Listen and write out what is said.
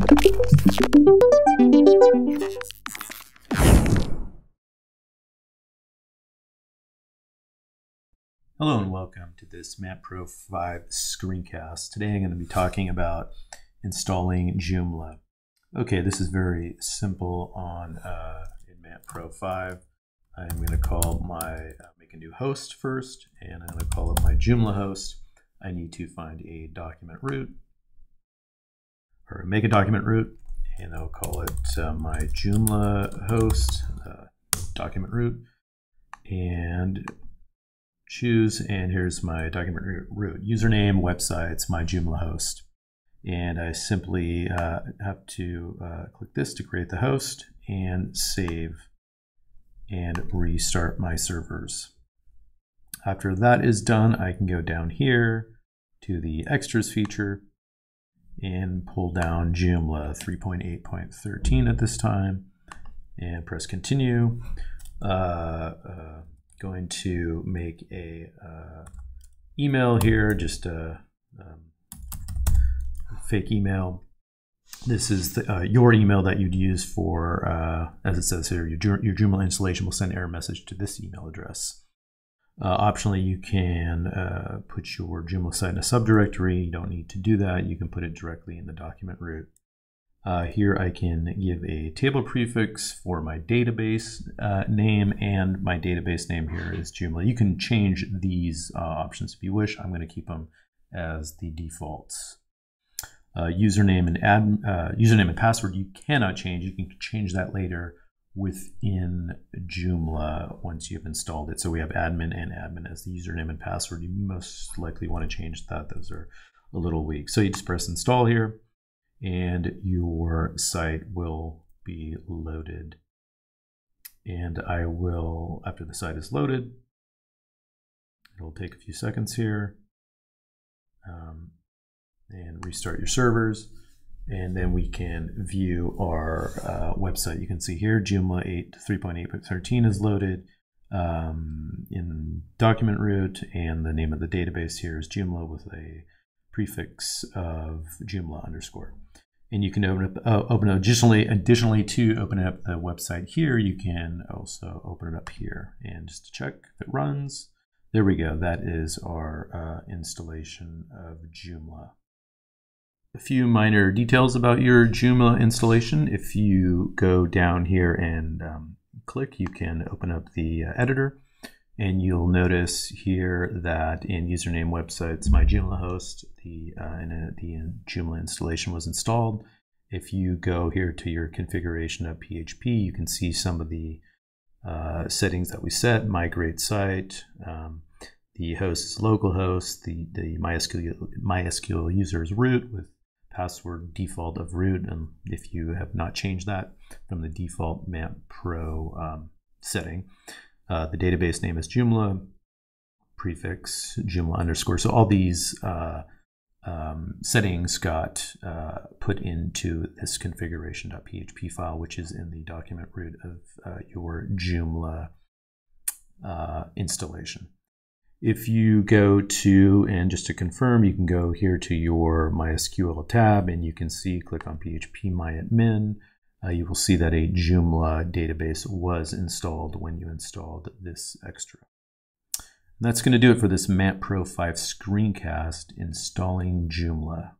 Hello and welcome to this MAMP PRO 5 screencast. Today I'm going to be talking about installing Joomla. Okay, this is very simple on uh, in MAMP PRO 5. I'm going to call my, uh, make a new host first, and I'm going to call it my Joomla host. I need to find a document root, or make a document root, and I'll call it uh, my Joomla host uh, document root, and choose, and here's my document root. Username, websites, my Joomla host. And I simply uh, have to uh, click this to create the host and save and restart my servers. After that is done, I can go down here to the extras feature and pull down Joomla 3.8.13 at this time and press continue. Uh, uh, going to make a uh, email here, just a, um, fake email. This is the, uh, your email that you'd use for, uh, as it says here, your, your Joomla installation will send error message to this email address. Uh, optionally, you can uh, put your Joomla site in a subdirectory. You don't need to do that. You can put it directly in the document root. Uh, here I can give a table prefix for my database uh, name and my database name here is Joomla. You can change these uh, options if you wish. I'm going to keep them as the defaults. Uh, username and ad, username and password you cannot change. You can change that later within Joomla once you've installed it. So we have admin and admin as the username and password. You most likely want to change that. Those are a little weak. So you just press install here and your site will be loaded. And I will, after the site is loaded, it'll take a few seconds here, um, and restart your servers. And then we can view our uh, website. You can see here, Joomla 8 3.8.13 is loaded um, in document root, and the name of the database here is Joomla with a prefix of Joomla underscore. And you can open up uh, open additionally additionally to open up the website here you can also open it up here. And just to check if it runs there we go. That is our uh, installation of Joomla a few minor details about your Joomla installation if you go down here and um, click you can open up the uh, editor and you'll notice here that in username websites, my Joomla host, the, uh, the Joomla installation was installed. If you go here to your configuration of PHP, you can see some of the uh, settings that we set, migrate site, um, the host is localhost, the, the MySQL, MySQL user is root with password default of root. And if you have not changed that from the default MAMP PRO um, setting, uh, the database name is Joomla, prefix Joomla underscore. So all these uh, um, settings got uh, put into this configuration.php file, which is in the document root of uh, your Joomla uh, installation. If you go to, and just to confirm, you can go here to your MySQL tab and you can see, click on PHP MyAdmin uh, you will see that a Joomla database was installed when you installed this extra. And that's going to do it for this MAMP PRO 5 screencast installing Joomla.